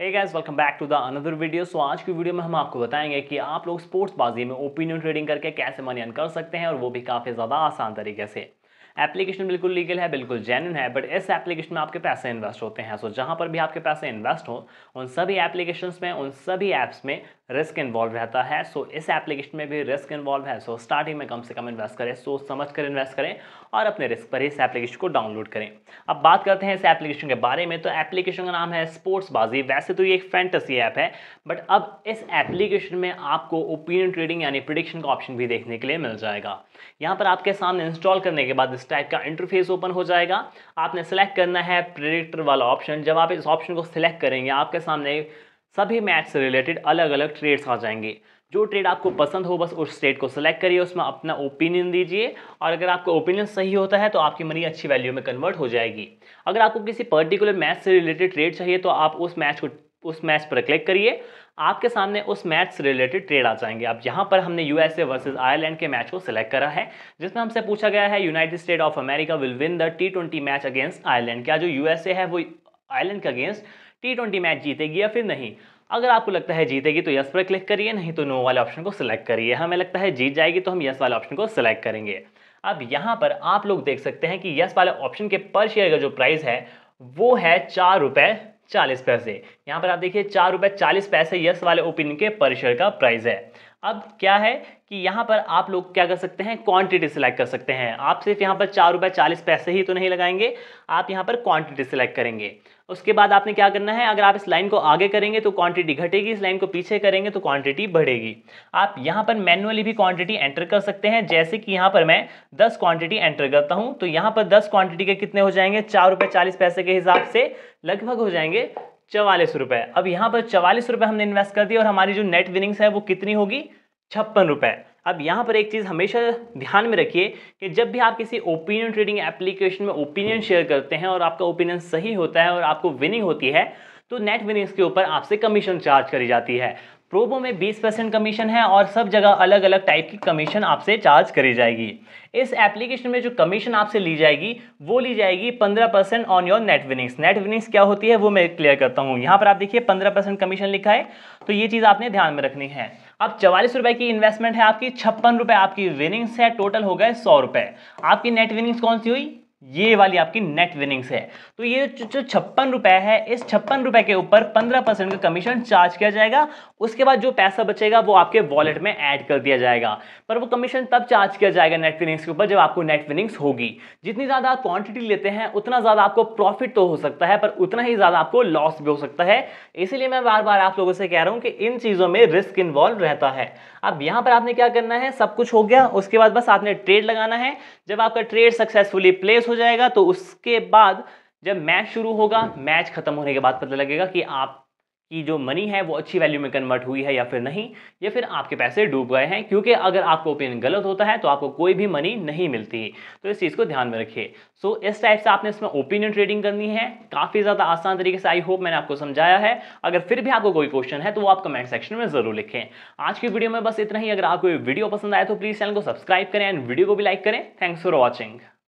Hey guys welcome back to the another video so आज की video में हम आपको बताएँगे कि आप लोग स्पोर्ट्स बाजी में ओपिनियन ट्रेडिंग करके कैसे मनी अन कर सकते हैं और वो भी काफ़ी ज़्यादा आसान तरीके से। एप्लीकेशन बिल्कुल लीगल है बिल्कुल जेन्यून है बट इस एप्लीकेशन में आपके पैसे इन्वेस्ट होते हैं। सो so, जहाँ पर भी आपके पैसे इन्वेस्ट हो उन सभी एप्लीकेशन में उन सभी ऐप्स में रिस्क इन्वॉल्व रहता है। सो इस एप्लीकेशन में भी रिस्क इन्वॉल्व है। सो स्टार्टिंग में कम से कम इन्वेस्ट करें। सोच समझ कर इन्वेस्ट करें और अपने रिस्क पर इस एप्लीकेशन को डाउनलोड करें। अब बात करते हैं इस एप्लीकेशन के बारे में। तो एप्लीकेशन का नाम है स्पोर्ट्स बाजी वैसे तो ये एक फैंटसी ऐप है बट अब इस एप्लीकेशन में आपको ओपिनियन ट्रेडिंग यानी प्रिडिक्शन का ऑप्शन भी देखने के लिए मिल जाएगा। यहाँ पर आपके सामने इंस्टॉल करने के बाद इस टाइप का इंटरफेस ओपन हो जाएगा। आपने सेलेक्ट करना है प्रिडिक्टर वाला ऑप्शन जब आप इस ऑप्शन को सिलेक्ट करेंगे, आपके सामने सभी मैच से रिलेटेड अलग अलग ट्रेड्स आ जाएँगे। जो ट्रेड आपको पसंद हो, बस उस ट्रेड को सिलेक्ट करिए, उसमें अपना ओपिनियन दीजिए और अगर आपका ओपिनियन सही होता है तो आपकी मनी अच्छी वैल्यू में कन्वर्ट हो जाएगी। अगर आपको किसी पर्टिकुलर मैच से रिलेटेड ट्रेड चाहिए तो आप उस मैच को, उस मैच पर क्लिक करिए। आपके सामने उस मैच से रिलेटेड ट्रेड आ जाएँगे। अब यहाँ पर हमने यूएसए वर्सेस आयरलैंड के मैच को सिलेक्ट करा है, जिसमें हमसे पूछा गया है United State of America will win the T twenty match against Ireland क्या जो यूएसए है, वो आयरलैंड के अगेंस्ट टी ट्वेंटी मैच जीतेगी या फिर नहीं? अगर आपको लगता है जीतेगी तो यस पर क्लिक करिए, नहीं तो नो वाले ऑप्शन को सिलेक्ट करिए। हमें लगता है जीत जाएगी तो हम यस वाले ऑप्शन को सिलेक्ट करेंगे। अब यहाँ पर आप लोग देख सकते हैं कि यस वाले ऑप्शन के पर शेयर का जो प्राइस है, वो है चार रुपये चालीस पैसे। यहाँ पर आप देखिए, चार रुपये चालीस पैसे यस वाले ओपिनियन के पर शेयर का प्राइस है। अब क्या है कि यहाँ पर आप लोग क्या कर सकते हैं? क्वांटिटी सिलेक्ट कर सकते हैं। आप सिर्फ़ यहाँ पर चार रुपये चालीस पैसे ही तो नहीं लगाएँगे। आप यहाँ पर क्वांटिटी सिलेक्ट करेंगे। उसके बाद आपने क्या करना है? अगर आप इस लाइन को आगे करेंगे तो क्वांटिटी घटेगी। इस लाइन को पीछे करेंगे तो क्वांटिटी बढ़ेगी। आप यहाँ पर मैनुअली भी क्वांटिटी एंटर कर सकते हैं। जैसे कि यहाँ पर मैं दस क्वांटिटी एंटर करता हूँ। तो यहाँ पर दस क्वांटिटी के कितने हो जाएँगे? चार रुपये चालीस पैसे के हिसाब से लगभग हो जाएँगे चवालीस रुपये अब यहाँ पर चवालीस रुपये हमने इन्वेस्ट कर दिया और हमारी जो नेट विनिंग्स है वो कितनी होगी? छप्पन रुपये अब यहाँ पर एक चीज़ हमेशा ध्यान में रखिए कि जब भी आप किसी ओपिनियन ट्रेडिंग एप्लीकेशन में ओपिनियन शेयर करते हैं और आपका ओपिनियन सही होता है और आपको विनिंग होती है तो नेट विनिंग्स के ऊपर आपसे कमीशन चार्ज करी जाती है। प्रोबो में 20 परसेंट कमीशन है और सब जगह अलग अलग टाइप की कमीशन आपसे चार्ज करी जाएगी। इस एप्लीकेशन में जो कमीशन आपसे ली जाएगी, वो ली जाएगी 15 percent on your net winnings net winnings क्या होती है, वो मैं क्लियर करता हूँ। यहाँ पर आप देखिए 15 परसेंट कमीशन लिखा है तो ये चीज़ आपने ध्यान में रखनी है। अब चवालीस रुपए की इन्वेस्टमेंट है आपकी, छप्पन रुपए आपकी विनिंग्स है टोटल हो गए सौ रुपए। आपकी नेट विनिंग्स कौन सी हुई? ये वाली आपकी नेट विनिंग्स है। तो ये जो छप्पन रुपए है, इस छप्पन रुपए के ऊपर पंद्रह परसेंट का कमीशन चार्ज किया जाएगा। उसके बाद जो पैसा बचेगा, वो आपके वॉलेट में ऐड कर दिया जाएगा। पर वो कमीशन तब चार्ज किया जाएगा नेट विनिंग्स के ऊपर, जब आपको नेट विनिंग्स होगी। जितनी ज़्यादा आप क्वांटिटी लेते हैं, उतना ज़्यादा आपको प्रॉफिट तो हो सकता है, पर उतना ही ज़्यादा आपको लॉस भी हो सकता है। इसीलिए मैं बार बार आप लोगों से कह रहा हूँ कि इन चीज़ों में रिस्क इन्वॉल्व रहता है। अब यहाँ पर आपने क्या करना है, सब कुछ हो गया, उसके बाद बस आपने ट्रेड लगाना है। जब आपका ट्रेड सक्सेसफुली प्लेस हो जाएगा तो उसके बाद जब मैच शुरू होगा मैच खत्म होने के बाद पता लगेगा कि आप की जो मनी है वो अच्छी वैल्यू में कन्वर्ट हुई है या फिर नहीं या फिर आपके पैसे डूब गए हैं। क्योंकि अगर आपका ओपिनियन गलत होता है तो आपको कोई भी मनी नहीं मिलती। तो इस चीज़ को ध्यान में रखिए। सो so, इस टाइप से आपने इसमें ओपिनियन ट्रेडिंग करनी है। काफ़ी ज़्यादा आसान तरीके से आई होप मैंने आपको समझाया है। अगर फिर भी आपको कोई क्वेश्चन है तो वो आप कमेंट सेक्शन में ज़रूर लिखें। आज की वीडियो में बस इतना ही। अगर आपको वीडियो पसंद आए तो प्लीज़ चैनल को सब्सक्राइब करें एंड वीडियो को भी लाइक करें। Thanks for watching